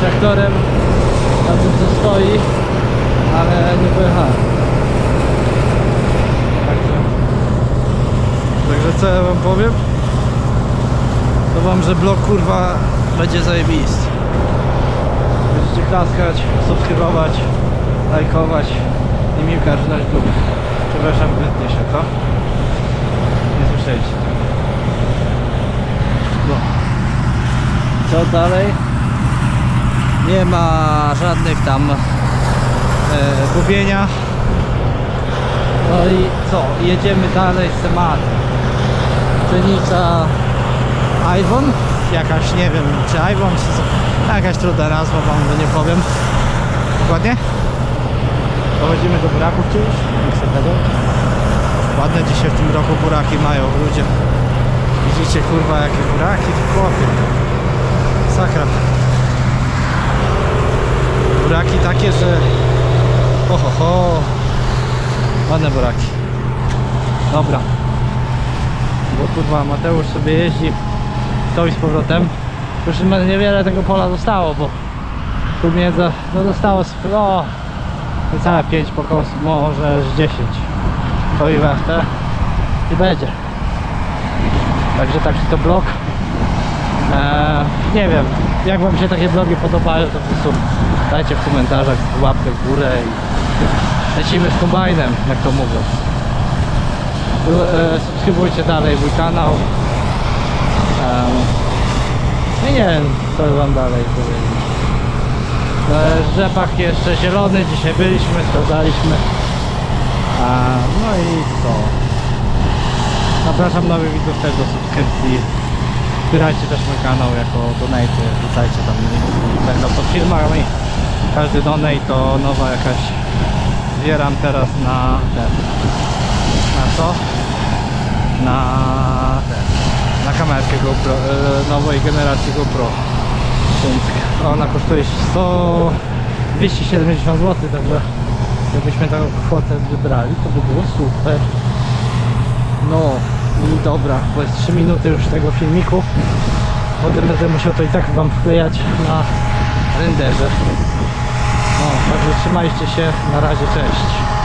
traktorem na tym co stoi, ale nie pojechałem. Także, także co ja wam powiem? To wam, że blok kurwa będzie zajebisty. Będziecie klaskać, subskrybować, lajkować i mi każdać lub przepraszam wytnie się to. Nie słyszeliście. No. Co dalej? Nie ma żadnych tam e, gubienia. No i co? Jedziemy dalej z tematem. Pszenica Iwon? Jakaś, nie wiem, czy Iwon, czy co- jakaś trudna nazwa, wam nie powiem. Dokładnie? Dochodzimy do buraków czyjś? Niestety. Ładne dzisiaj w tym roku buraki mają ludzie. Widzicie kurwa jakie buraki chłopie. Sakra. Buraki takie, że... Oho, ho. Ładne buraki. Dobra. Bo kurwa Mateusz sobie jeździ. Stoi z powrotem. Już niewiele tego pola zostało, bo tu między, no zostało no, niecałe 5 pokosów, może z 10 to i wechtę i będzie także taki to blok eee, nie wiem jak wam się takie blogi podobają to po prostu dajcie w komentarzach łapkę w górę i lecimy z kombajnem jak to mówią eee, subskrybujcie dalej mój kanał i nie wiem co wam dalej powiedzieć E, Rzepak jeszcze zielony, dzisiaj byliśmy, sprawdzaliśmy. No i co? Zapraszam nowych widzów też do subskrypcji. Wspierajcie też mój kanał jako donate, wrzucajcie tam linki, będą pod filmami. Każdy donate to nowa jakaś zbieram teraz na ten. Na co? Na ten. Na kamerkę GoPro, e, nowej generacji GoPro. Ona kosztuje 100 270 zł, także jakbyśmy taką kwotę wybrali, to by było super. No i dobra, bo jest 3 minuty już tego filmiku. Potem będę musiał to i tak wam wklejać na renderze. No, także trzymajcie się, na razie, cześć.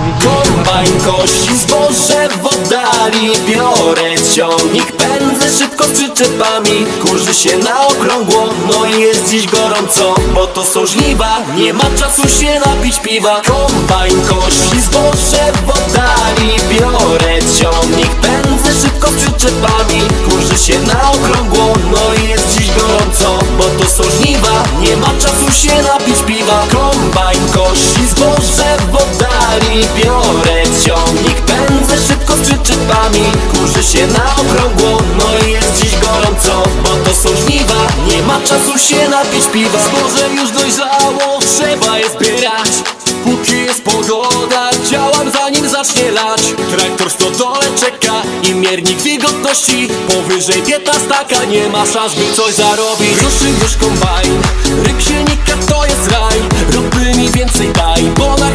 Kombajn kości zboże w oddali Biorę. Ciągnik, pędzę szybko przyczepami Kurzy się na okrągło, no i jest dziś gorąco Bo to są żniwa, nie ma czasu się napić piwa. Kombajn kości zboże w oddali Biorę. Ciągnik, pędzę szybko przyczepami Kurzy się na okrągło, no i jest dziś gorąco Bo to są żniwa, nie ma czasu się napić piwa. Kombajn kości zboże w oddali Biorę ciągnik, pędzę szybko z przyczepami. Kurzy się na okrągło, no i jest dziś gorąco Bo to są żniwa, nie ma czasu się napić piwa. Zboże już dojrzało, trzeba je zbierać. Póki jest pogoda, działam zanim zacznie lać. Traktor w stodole czeka i miernik wilgotności Powyżej 15 taka nie ma szans, by coś zarobić. Ruszył już kombajn, ryk silnika to jest raj. Róbmy mi więcej daj, bo na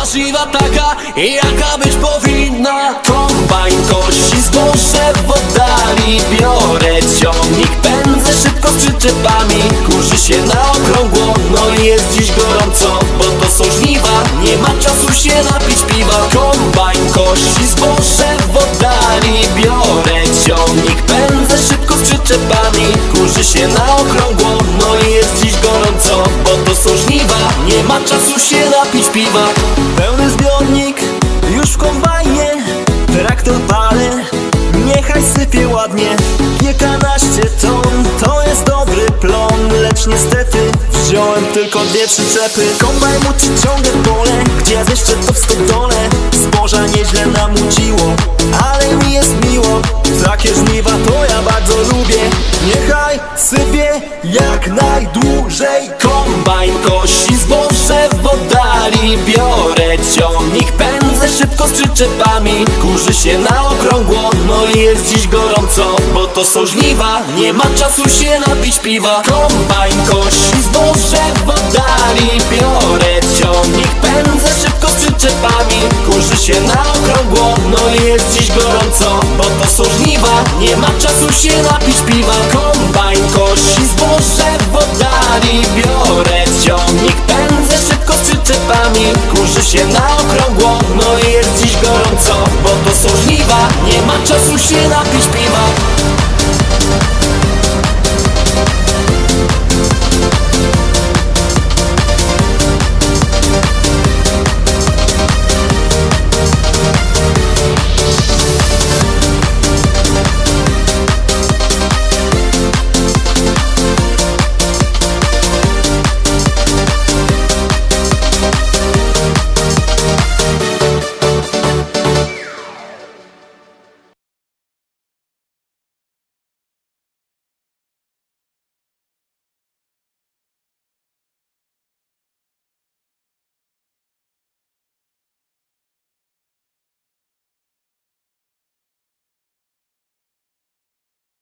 Naszywa taka, jaka być powinna. Kombajn kości zboże w oddali. Biorę ciągnik, pędzę szybko z przyczepami. Kurzy się na okrągło, no i jest dziś gorąco Bo to są żniwa, nie ma czasu się napić piwa. Kombajn kości zboże w oddali. Biorę ciągnik, pędzę szybko z przyczepami. Kurzy się na sypie ładnie Kilkanaście ton, to jest dobry plon. Lecz niestety wziąłem tylko dwie przyczepy Kombajn muci ciągle pole, gdzie jeszcze to w stodole. Zboża nieźle namuciło, ale mi jest miło. Takie żniwa to ja bardzo lubię. Niechaj sypie jak najdłużej Kombajn. kosi z przyczepami Kurzy się na okrągło, no i jest dziś gorąco Bo to są żniwa, nie ma czasu się napić piwa. Kombajn kosi zboże w oddali Biorę ciągnik, pędzę szybko z przyczepami. Kurzy się na okrągło, no i jest dziś gorąco Bo to są żniwa, nie ma czasu się napić piwa. Kombajn się na okrągło, no i jest dziś gorąco Bo to są żniwa, nie ma czasu się napić piwa